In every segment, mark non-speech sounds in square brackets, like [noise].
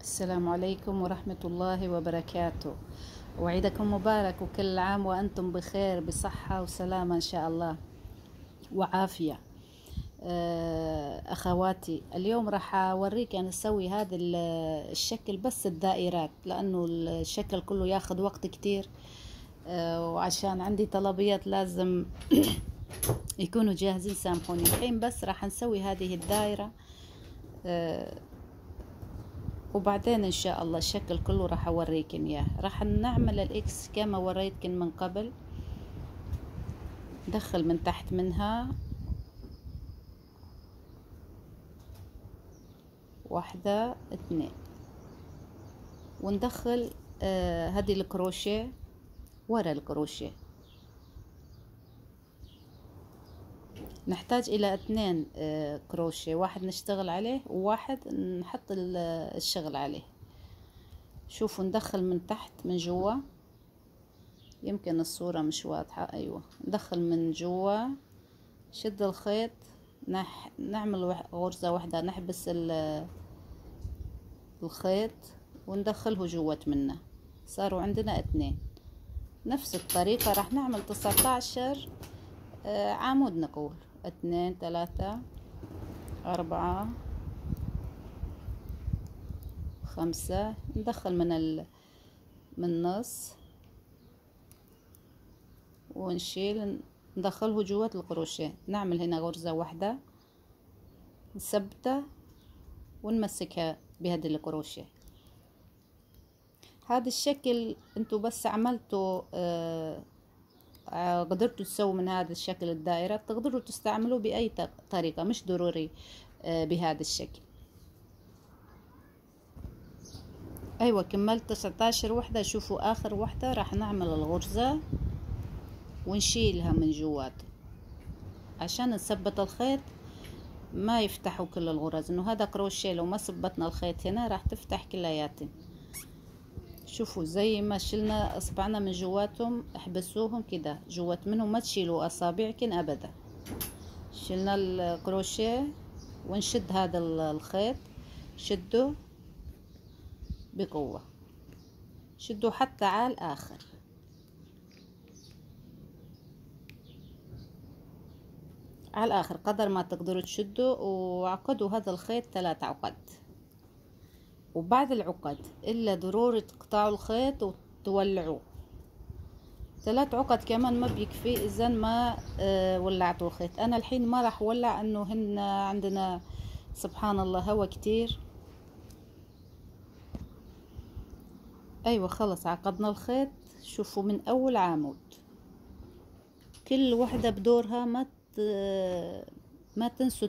السلام عليكم ورحمة الله وبركاته. وعيدكم مبارك وكل عام وأنتم بخير بصحة وسلامة إن شاء الله وعافية. آه، أخواتي اليوم راح أوريك أنا أسوي هذا ال- الشكل بس الدائرات لأنه الشكل كله ياخد وقت كتير. آه، وعشان عندي طلبيات لازم [coughs] يكونوا جاهزين سامحوني. الحين بس راح نسوي هذه الدائرة. آه، وبعدين إن شاء الله الشكل كله راح اوريكن إياه. راح نعمل ال X كما وريتكن من قبل. ندخل من تحت منها. واحدة اثنين. وندخل آه هذه الكروشيه ورا الكروشيه. نحتاج إلى اثنين آه، كروشيه واحد نشتغل عليه وواحد نحط ال- الشغل عليه. شوفوا ندخل من تحت من جوا. يمكن الصورة مش واضحة. أيوه. ندخل من جوا. شد الخيط. نح... نعمل. غرزة واحدة. نحبس ال... الخيط وندخله جوات منه. صاروا عندنا اثنين. نفس الطريقة راح نعمل تسعة عشر آه، عمود نقول. اثنين ثلاثة أربعة خمسة. ندخل من ال من النص. ونشيل ندخله جوات القروشين نعمل هنا غرزة واحدة نثبتها ونمسكها بهذه القروشة هذا الشكل انتو بس عملتوا آه، قدرتوا تسووا من هذا الشكل الدائرة تقدروا تستعملوه بأي طريقة مش ضروري آه، بهذا الشكل. أيوة كملت 19 وحدة شوفوا آخر وحدة راح نعمل الغرزة ونشيلها من جوات. عشان نثبت الخيط ما يفتحوا كل الغرز إنه هذا كروشيه لو ما ثبتنا الخيط هنا راح تفتح كلياتن شوفوا زي ما شلنا أصبعنا من جواتهم احبسوهم كده. جوات منهم ما تشيلوا اصابعكن أبدا. شلنا الكروشيه ونشد هذا ال- الخيط. شدوا بقوة. شدوا حتى على الآخر. على الآخر قدر ما تقدروا تشدوا وعقدوا هذا الخيط ثلاث عقد. وبعد العقد إلا ضروري تقطعوا الخيط وتولعوه ثلاث عقد كمان ما بيكفي إذا ما آه، ولعتوا الخيط أنا الحين ما راح ولع أنه هن عندنا سبحان الله هوا كتير أيوة خلص عقدنا الخيط شوفوا من أول عمود كل وحدة بدورها ما. ما تنسوا.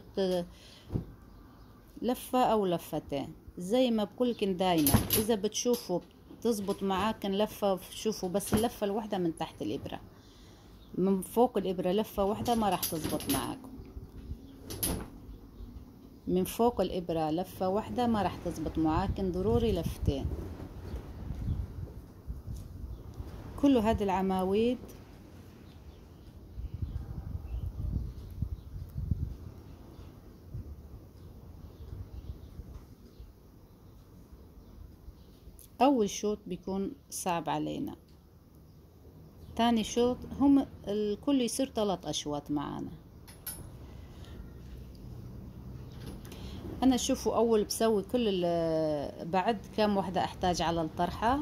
لفة أو لفتين زي ما بقولكن دايما. إذا بتشوفوا تزبط معاكن لفة شوفوا بس اللفة الواحدة من تحت الإبرة. من فوق الإبرة لفة واحدة ما راح تزبط معاكم. من فوق الإبرة لفة واحدة ما راح تزبط معاكن ضروري لفتين. كل هذه العماويد أول شوط بيكون صعب علينا. تاني شوط هم الكل يصير ثلاث أشواط معانا. أنا شوفوا أول بسوي كل بعد كم وحدة أحتاج على الطرحة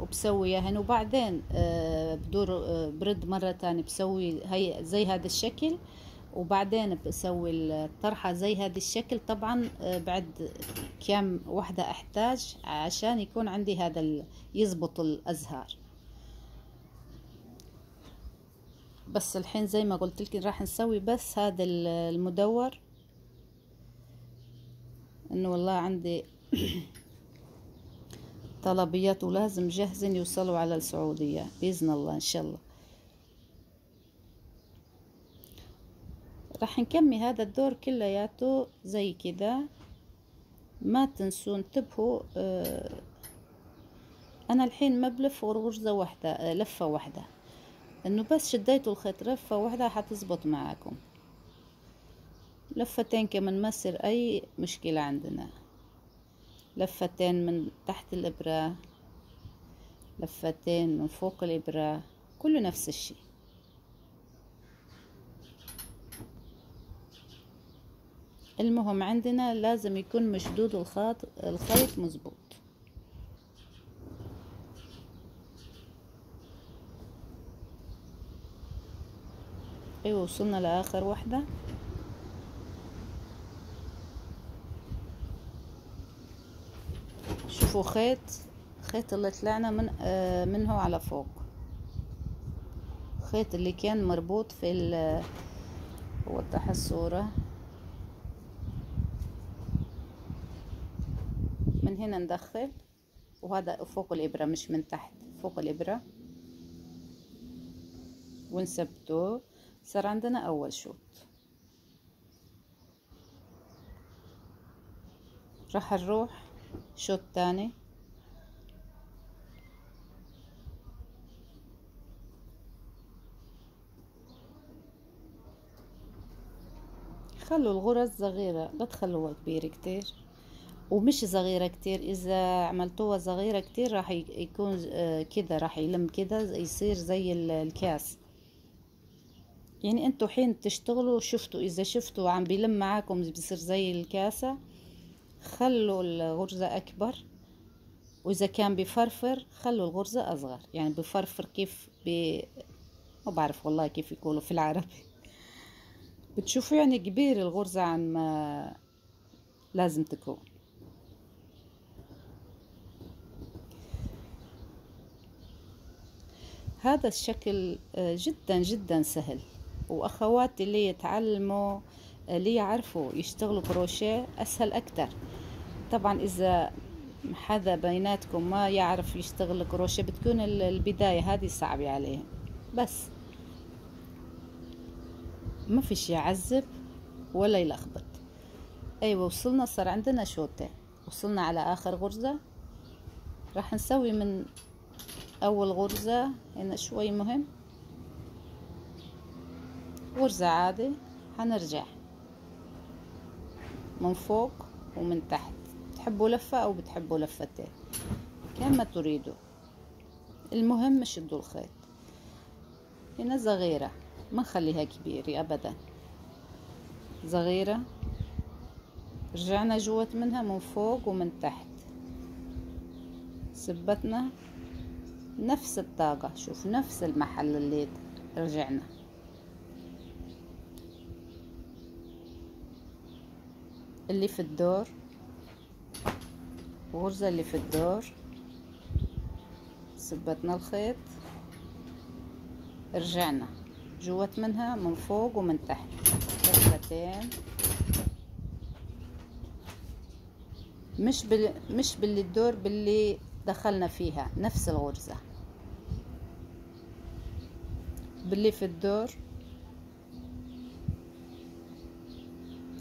وبسويها هنا وبعدين آه، بدور آه، برد مرة تانية بسوي هي زي هذا الشكل. وبعدين بسوي الطرحة زي هذا الشكل. طبعا آه، بعد كم وحدة أحتاج عشان يكون عندي هذا يزبط الأزهار. بس الحين زي ما قلت لكم راح نسوي بس هذا ال- المدور. إنه والله عندي [coughs] طلبيات ولازم جاهزين يوصلوا على السعودية بإذن الله إن شاء الله. راح نكمي هذا الدور كلياته زي كده ما تنسوا انتبهوا آه، أنا الحين ما بلف غير غرزة واحدة آه، لفة واحدة. إنه بس شديتوا الخيط لفة واحدة حتزبط معاكم. لفتين كمان ما يصير أي مشكلة عندنا. لفتين من تحت الإبرة لفتين من فوق الإبرة كله نفس الشي المهم عندنا لازم يكون مشدود الخيط الخيط مزبوط أيوه وصلنا لآخر واحدة شوفوا خيط خيط اللي طلعنا من آه منه على فوق. خيط اللي كان مربوط في وضح الصورة. من هنا ندخل وهذا فوق الإبرة مش من تحت فوق الإبرة. ونثبته. صار عندنا أول شوط. راح نروح شوط تاني. خلوا الغرز صغيرة لا تخلوها كبيرة كتير. ومش صغيرة كتير. إذا عملتوها صغيرة كتير راح يكون آه، كده راح يلم كده يصير زي الكاس يعني أنتوا حين تشتغلوا شفتوا إذا شفتوا عم بيلم معاكم بيصير زي الكاسة خلوا الغرزة أكبر. وإذا كان بفرفر خلوا الغرزة أصغر. يعني بفرفر كيف ب ما بعرف والله كيف يقولوا في العربي. بتشوفوا يعني كبير الغرزة عن ما لازم تكون. هذا الشكل آه، جدا جدا سهل. وأخواتي اللي يتعلموا اللي يعرفوا يشتغلوا كروشيه أسهل أكتر طبعا إذا حدا بيناتكم ما يعرف يشتغل كروشيه بتكون البداية هذه صعبة عليه. بس ما فيش يعذب ولا يلخبط. أيوه وصلنا صار عندنا شوطين وصلنا على آخر غرزة. راح نسوي من أول غرزة هنا شوي مهم. غرزة عادي حنرجع. من فوق ومن تحت. بتحبوا لفة أو بتحبوا لفتين؟ كما تريدوا. المهم شدوا الخيط. هنا صغيرة ما نخليها كبيرة ابدا. صغيرة رجعنا جوة منها من فوق ومن تحت. ثبتنا. نفس الطاقة. شوف نفس المحل اللي رجعنا. اللي في الدور غرزة اللي في الدور ثبتنا الخيط رجعنا. جوت منها من فوق ومن تحت. غرزتين مش بال... مش باللي الدور باللي دخلنا فيها نفس الغرزة. باللي في الدور.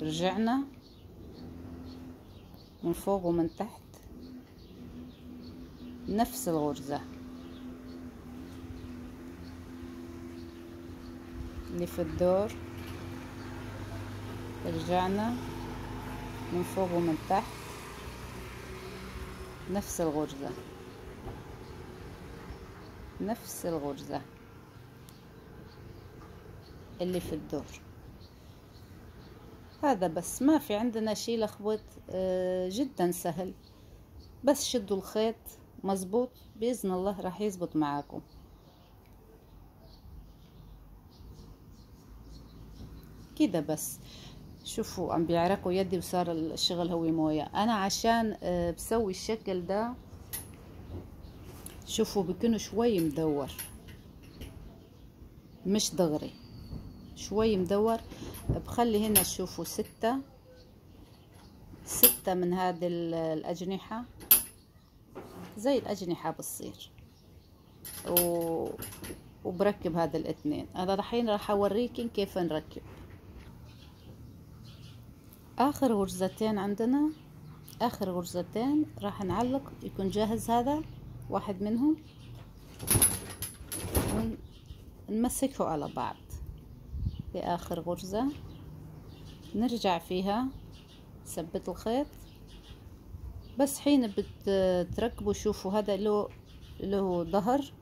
رجعنا من فوق ومن تحت. نفس الغرزة اللي في الدور. رجعنا من فوق ومن تحت. نفس الغرزة. نفس الغرزة. اللي في الدور. هذا بس. ما في عندنا شي لخبط آه، جدا سهل. بس شدوا الخيط. مزبوط. بإذن الله راح يزبط معاكم. كده بس. شوفوا عم بيعرقوا يدي وصار الشغل هو موية. أنا عشان آه، بسوي الشكل ده شوفوا بكون شوي مدور. مش دغري. شوي مدور. بخلي هنا شوفوا ستة. ستة من هذه الأجنحة. زي الأجنحة بتصير. و... وبركب هذا الاثنين. أنا الحين راح أوريكم كيف نركب. آخر غرزتين عندنا. آخر غرزتين راح نعلق. يكون جاهز هذا. واحد منهم. ونمسكه على بعض. في آخر غرزة. نرجع فيها. نثبت الخيط. بس حين بتركبوا شوفوا هذا له له ظهر.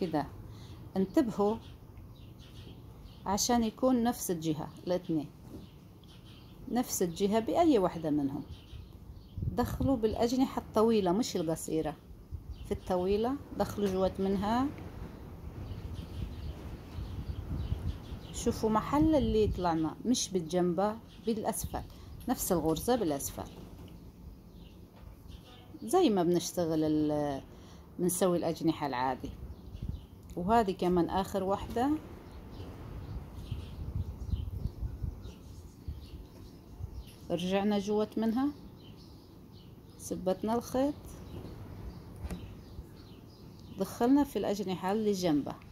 كده. انتبهوا. عشان يكون نفس الجهة الاثنين. نفس الجهة بأي وحدة منهم. دخلوا بالأجنحة الطويلة مش القصيرة. في الطويلة دخلوا جوات منها. شوفوا محل اللي طلعنا مش بالجنبة بالأسفل. نفس الغرزة بالأسفل. زي ما بنشتغل بنسوي الأجنحة العادي. وهذه كمان آخر واحدة. رجعنا جوات منها. ثبتنا الخيط. دخلنا في الأجنحة اللي جنبه.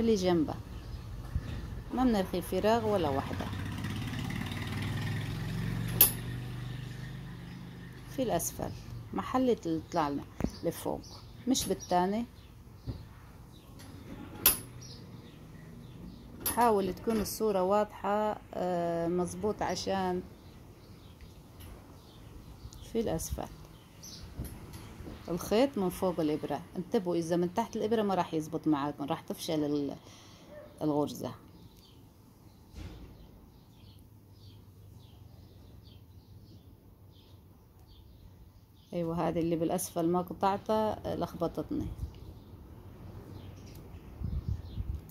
في اللي جنبه. ما بنرخي فراغ ولا واحدة في الأسفل محل اللي طلعنا لفوق مش بالتاني. حاول تكون الصورة واضحة آه، مظبوط عشان في الأسفل. الخيط من فوق الإبرة. انتبهوا إذا من تحت الإبرة ما راح يزبط معاكم راح تفشل الغرزة. أيوه هذه اللي بالأسفل ما قطعتها لخبطتني.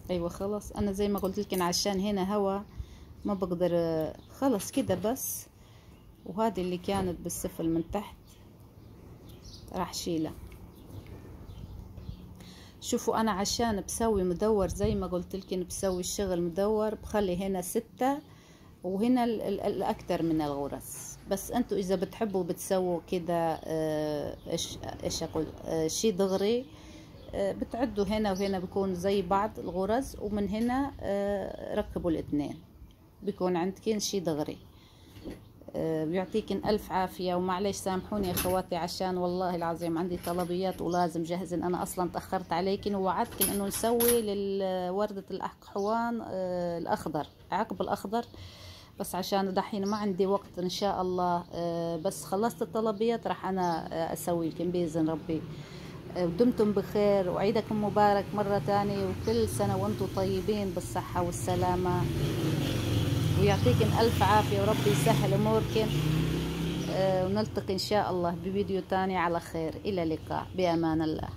أيوه خلص أنا زي ما قلت لكم عشان هنا هوا ما بقدر خلص كده بس. وهذه اللي كانت بالسفل من تحت. راح شيلها شوفوا أنا عشان بسوي مدور زي ما قلت لكم بسوي الشغل مدور بخلي هنا ستة وهنا الاكثر من الغرز. بس أنتوا إذا بتحبوا بتسووا كده آه، إيش إيش أقول آه، شي دغري آه، بتعدوا هنا وهنا بيكون زي بعض الغرز ومن هنا ركبوا الاثنين. بيكون عندكن شي دغري. بيعطيكن ألف عافية. ومعلش سامحوني يا أخواتي عشان والله العظيم عندي طلبيات ولازم جهزن أنا أصلا تأخرت عليكن ووعدتكن إنه نسوي للوردة الأحقحوان الأخضر عقب الأخضر. بس عشان دحين ما عندي وقت إن شاء الله آه، بس خلصت الطلبيات راح أنا آه، أسوي لكم بإذن ربي. آه، دمتم بخير وعيدكم مبارك مرة تانية. وكل سنة وأنتم طيبين بالصحة والسلامة. ويعطيكم ألف عافية وربي يسهل أموركم ونلتقي إن شاء الله بفيديو تاني على خير. إلى اللقاء. بأمان الله.